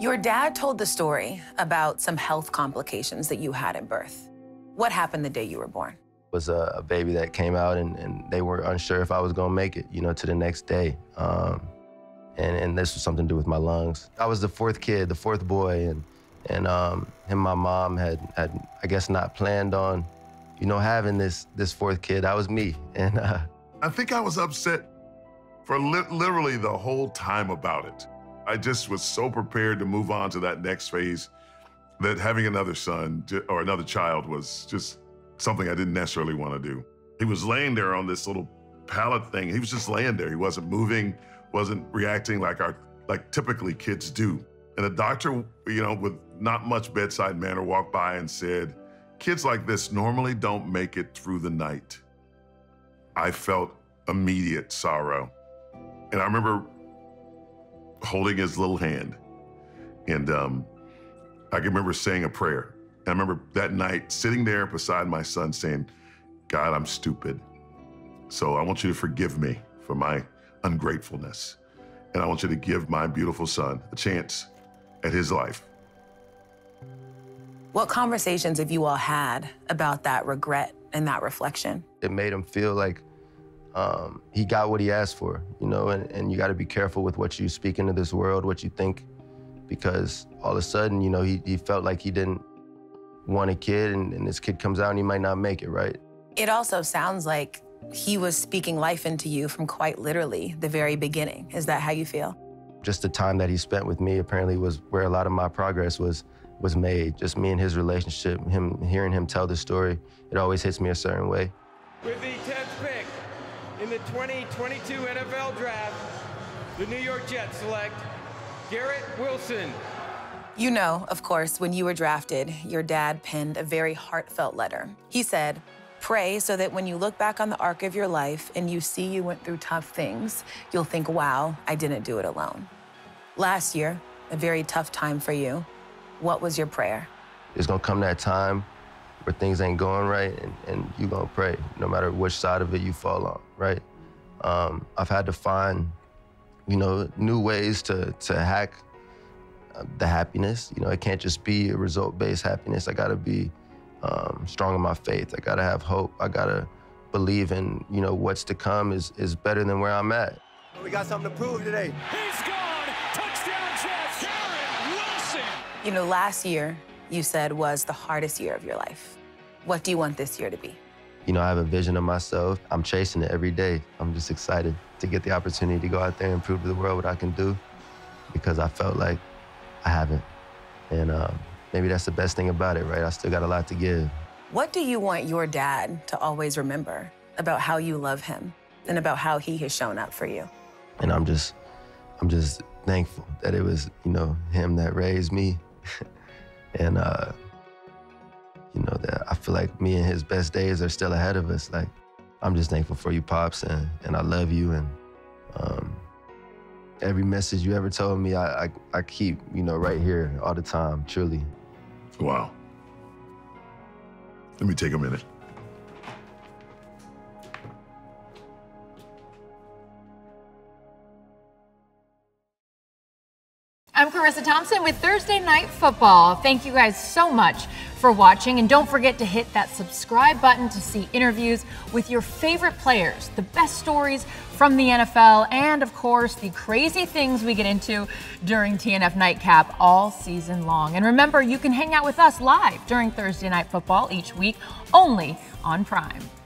Your dad told the story about some health complications that you had at birth. What happened the day you were born? It was a, a baby that came out and, and, they were unsure if I was gonna make it, you know, to the next day. Um, and, and this was something to do with my lungs. I was the fourth kid, the fourth boy, and, and um, him and my mom had, had, I guess, not planned on, you know, having this, this fourth kid. That was me. And uh, I think I was upset for li literally the whole time about it. I just was so prepared to move on to that next phase that having another son or another child was just something I didn't necessarily want to do. He was laying there on this little pallet thing. He was just laying there. He wasn't moving, wasn't reacting like our like typically kids do. And a doctor, you know, with not much bedside manner walked by and said, kids like this normally don't make it through the night. I felt immediate sorrow. And I remember holding his little hand. And um, I can remember saying a prayer. I remember that night sitting there beside my son saying, God, I'm stupid. So I want you to forgive me for my ungratefulness. And I want you to give my beautiful son a chance at his life. What conversations have you all had about that regret and that reflection? It made him feel like um, he got what he asked for, you know, and, and you got to be careful with what you speak into this world, what you think, because all of a sudden, you know, he, he felt like he didn't want a kid and, and this kid comes out and he might not make it, right? It also sounds like he was speaking life into you from quite literally the very beginning. Is that how you feel? Just the time that he spent with me apparently was where a lot of my progress was was made. Just me and his relationship, him hearing him tell the story, it always hits me a certain way. In the 2022 NFL Draft, the New York Jets select Garrett Wilson, you know, of course, when you were drafted, your dad penned a very heartfelt letter. He said, Pray so that when you look back on the arc of your life and you see you went through tough things, you'll think, wow, I didn't do it alone. Last year, a very tough time for you. What was your prayer? There's gonna come that time where things ain't going right and, and you're gonna pray, no matter which side of it you fall on, right? Um, I've had to find, you know, new ways to, to hack the happiness. You know, it can't just be a result-based happiness. I gotta be um, strong in my faith. I gotta have hope. I gotta believe in, you know, what's to come is, is better than where I'm at. We got something to prove today. He's gone! Touchdown Jets! Garrett Wilson! You know, last year, you said was the hardest year of your life. What do you want this year to be? You know, I have a vision of myself. I'm chasing it every day. I'm just excited to get the opportunity to go out there and prove to the world what I can do because I felt like I haven't. And uh, maybe that's the best thing about it, right? I still got a lot to give. What do you want your dad to always remember about how you love him and about how he has shown up for you? And I'm just, I'm just thankful that it was, you know, him that raised me. and, uh, you know, that I feel like me and his best days are still ahead of us. Like, I'm just thankful for you, Pops, and, and I love you. And, um, every message you ever told me, I, I, I keep, you know, right here all the time, truly. Wow. Let me take a minute. I'm Charissa Thompson with Thursday Night Football. Thank you guys so much for watching. And don't forget to hit that subscribe button to see interviews with your favorite players, the best stories from the NFL, and of course, the crazy things we get into during TNF Nightcap all season long. And remember, you can hang out with us live during Thursday Night Football each week only on Prime.